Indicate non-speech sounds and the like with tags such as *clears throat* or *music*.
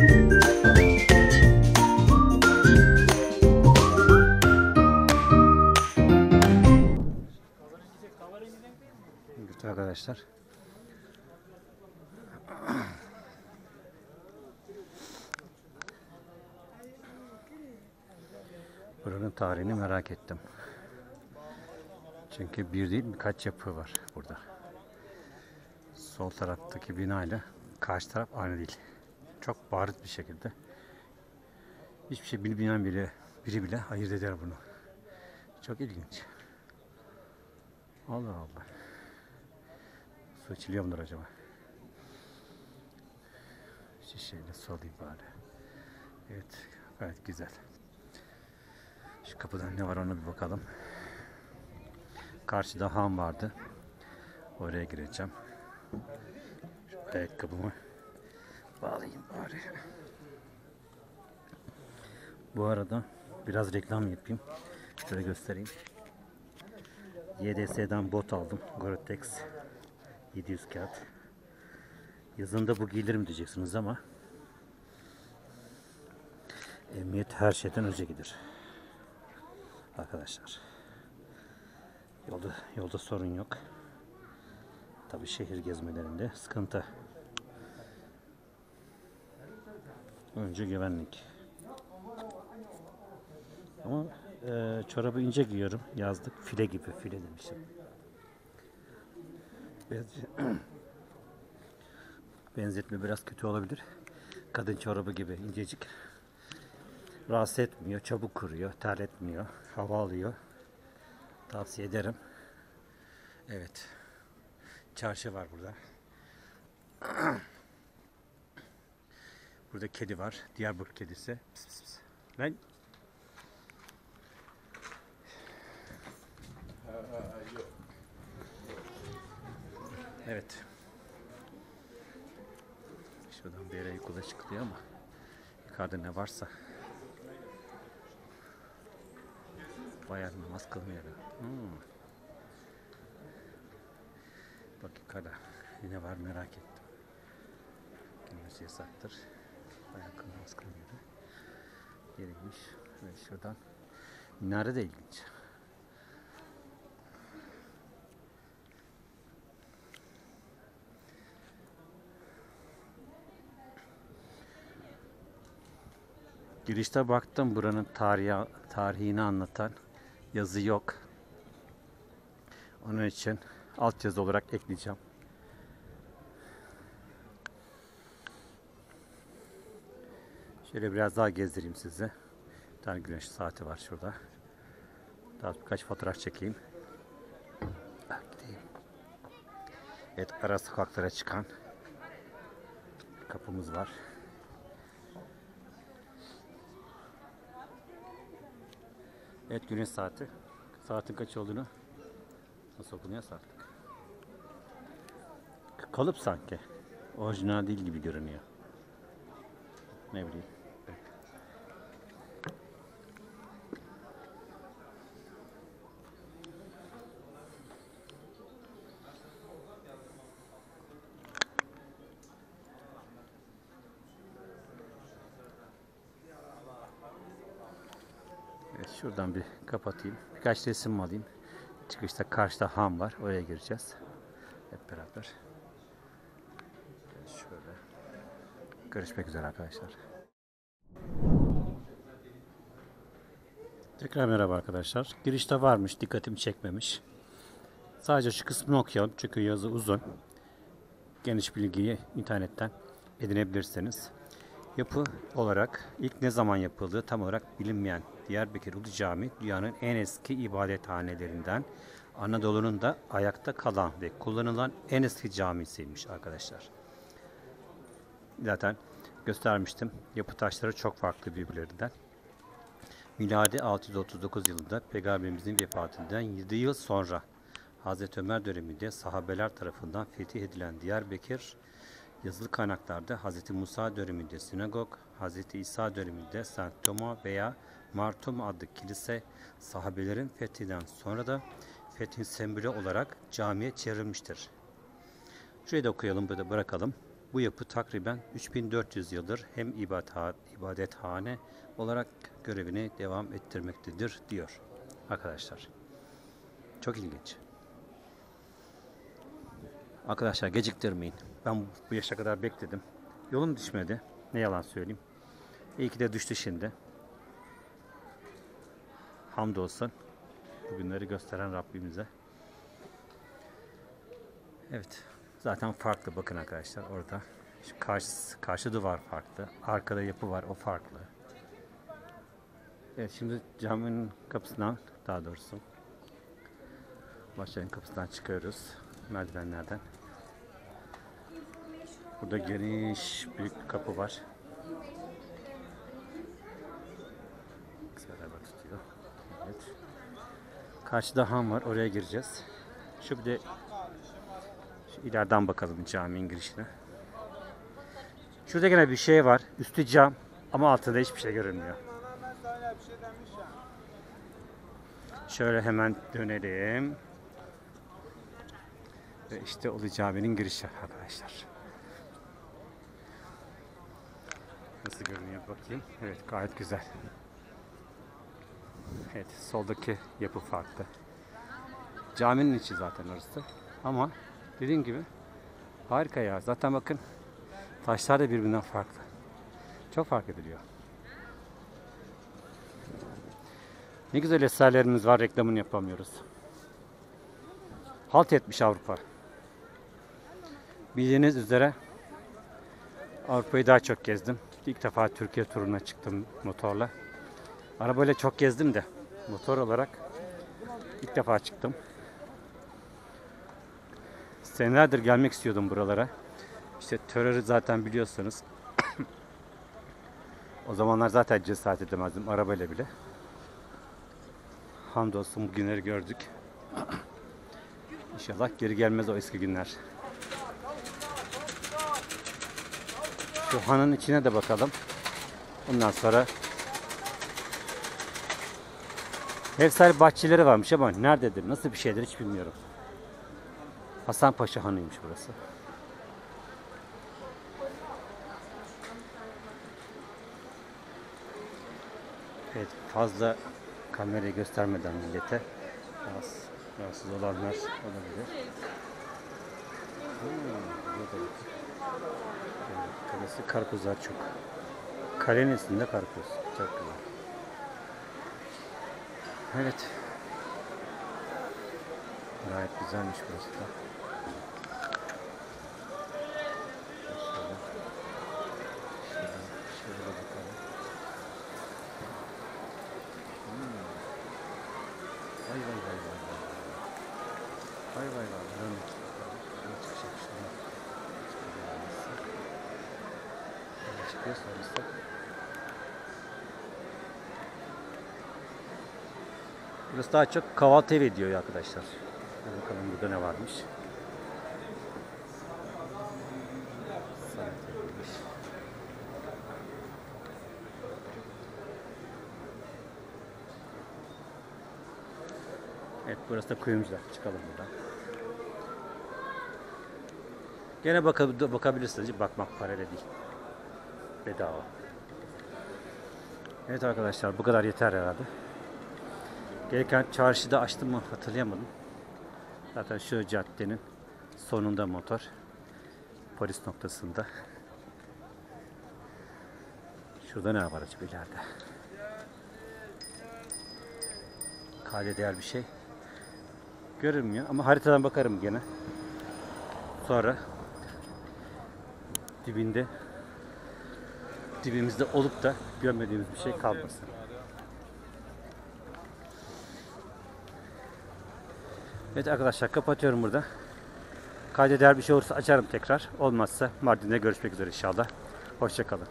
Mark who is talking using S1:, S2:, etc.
S1: Evet arkadaşlar. Buranın tarihini merak ettim. Çünkü bir değil birkaç yapı var burada. Sol taraftaki bina ile karşı taraf aynı değil. Çok bariz bir şekilde. Hiçbir şey bilmeyen biri, biri bile ayırt eder bunu. Çok ilginç. Allah Allah. Su içiliyor mudur acaba? Şişeyle su alayım bari. Evet, gayet güzel. Şu kapıdan ne var ona bir bakalım. Karşıda ham vardı. Oraya gireceğim. Şu ayakkabımı bağlayayım bari. Bu arada biraz reklam yapayım. Şöyle göstereyim. YDS'den bot aldım. Gore-Tex 700 kağıt. Yazında bu giyilir mi diyeceksiniz ama emniyet her şeyden önce gider. Arkadaşlar. Yolda yolda sorun yok. Tabi şehir gezmelerinde sıkıntı. Önce güvenlik. Ama e, çorabı ince giyiyorum. Yazlık file gibi file demişim. Benze- *clears throat* Benzetme biraz kötü olabilir. Kadın çorabı gibi incecik. Rahatsız etmiyor, çabuk kuruyor, terletmiyor, hava alıyor. Tavsiye ederim. Evet. Çarşı var burada. *clears throat* Burada kedi var. Diyarbakır kedisi. Pıs pıs pıs. Lan. Evet. Şuradan bir yere yukarı çıkılıyor ama yukarıda ne varsa bayağı namaz kılmıyor. Hmm. Bak yukarıda ne var merak ettim. Girmesi yasaktır. Namaz kılmıyor. Yeriymiş. Ve şuradan minare de ilginç. Girişte baktım buranın tarihi, tarihini anlatan yazı yok. Onun için altyazı olarak ekleyeceğim. Şöyle biraz daha gezdireyim size. Bir tane güneş saati var şurada. Daha birkaç fotoğraf çekeyim. Ah, gideyim. Evet ara sokaklara çıkan kapımız var. Evet güneş saati. Saatin kaç olduğunu nasıl okunuyor artık. Kalıp sanki. Orijinal değil gibi görünüyor. Ne bileyim. Evet, şuradan bir kapatayım. Birkaç resim alayım. Çıkışta karşıda ham var. Oraya gireceğiz. Hep beraber. Şöyle. Görüşmek üzere arkadaşlar. Tekrar merhaba arkadaşlar. Girişte varmış. Dikkatimi çekmemiş. Sadece şu kısmını okuyalım. Çünkü yazı uzun. Geniş bilgiyi internetten edinebilirsiniz. Yapı olarak ilk ne zaman yapıldığı tam olarak bilinmeyen Diyarbakır Ulu Cami dünyanın en eski ibadethanelerinden Anadolu'nun da ayakta kalan ve kullanılan en eski camisiymiş arkadaşlar. Zaten göstermiştim. Yapı taşları çok farklı birbirlerinden. Miladi 639 yılında Peygamberimizin vefatından 7 yıl sonra Hazreti Ömer döneminde sahabeler tarafından fetih edilen Diyarbakır yazılı kaynaklarda Hz. Musa döneminde sinagog, Hz. İsa döneminde St. Toma veya Martum adlı kilise sahabelerin fethinden sonra da fethin sembolü olarak camiye çevrilmiştir. Şurayı da okuyalım, burada bırakalım. Bu yapı takriben 3400 yıldır hem ibadethane olarak görevini devam ettirmektedir diyor arkadaşlar. Çok ilginç. Arkadaşlar geciktirmeyin. Ben bu yaşa kadar bekledim. Yolum düşmedi. Ne yalan söyleyeyim. İyi ki de düştü şimdi. Hamdolsun. Bugünleri gösteren Rabbimize. Evet. Zaten farklı bakın arkadaşlar orada. Şu karşı, karşı duvar farklı. Arkada yapı var o farklı. Evet şimdi caminin kapısından daha doğrusu Bahçenin kapısından çıkıyoruz. Merdivenlerden. Burada geniş bir kapı var. Beraber tutuyor. Evet. Karşıda ham var. Oraya gireceğiz. Şu bir de şu ileriden bakalım caminin girişine. Şurada gene bir şey var. Üstü cam ama altında hiçbir şey görünmüyor. Şöyle hemen dönelim. Ve işte Ulu Cami'nin girişi arkadaşlar. Nasıl görünüyor bakayım. Evet gayet güzel. Evet soldaki yapı farklı. Caminin içi zaten orası. Ama dediğim gibi harika ya. Zaten bakın taşlar da birbirinden farklı. Çok fark ediliyor. Ne güzel eserlerimiz var reklamını yapamıyoruz. Halt etmiş Avrupa. Bildiğiniz üzere Avrupa'yı daha çok gezdim. İlk defa Türkiye turuna çıktım motorla. Arabayla çok gezdim de motor olarak ilk defa çıktım. Senelerdir gelmek istiyordum buralara. İşte terörü zaten biliyorsunuz. *coughs* o zamanlar zaten cesaret edemezdim arabayla bile. Hamdolsun bugünleri gördük. *coughs* İnşallah geri gelmez o eski günler. Şu hanın içine de bakalım. Ondan sonra Evsel bahçeleri varmış ama nerededir, nasıl bir şeydir hiç bilmiyorum. Hasanpaşa Hanı'ymış burası. Evet fazla kamerayı göstermeden millete biraz rahatsız olanlar olabilir. Hmm, Burası karpuzlar çok. Kalenin üstünde karpuz. Çok güzel. Evet. Gayet güzelmiş burası da. Şöyle. Şöyle, şöyle bakalım. Hmm. Vay vay vay vay vay. Vay vay vay. Buranın ne çıkacak şuradan. Çıkabilir Çıkıyor sonrasında. Burası daha çok kahvaltı evi diyor arkadaşlar. Hadi bakalım burada ne varmış. Evet burası da kuyumcular. Çıkalım buradan. Gene baka- bakabilirsiniz. Bakmak parayla değil. Bedava. Evet arkadaşlar bu kadar yeter herhalde. Gelirken çarşıda açtım mı hatırlayamadım. Zaten şu caddenin sonunda motor. Polis noktasında. Şurada ne var acaba ileride? Kale değer bir şey. Görünmüyor ama haritadan bakarım gene. Sonra dibinde dibimizde olup da görmediğimiz bir şey kalmasın. Evet arkadaşlar kapatıyorum burada. Kayda değer bir şey olursa açarım tekrar. Olmazsa Mardin'de görüşmek üzere inşallah. Hoşçakalın.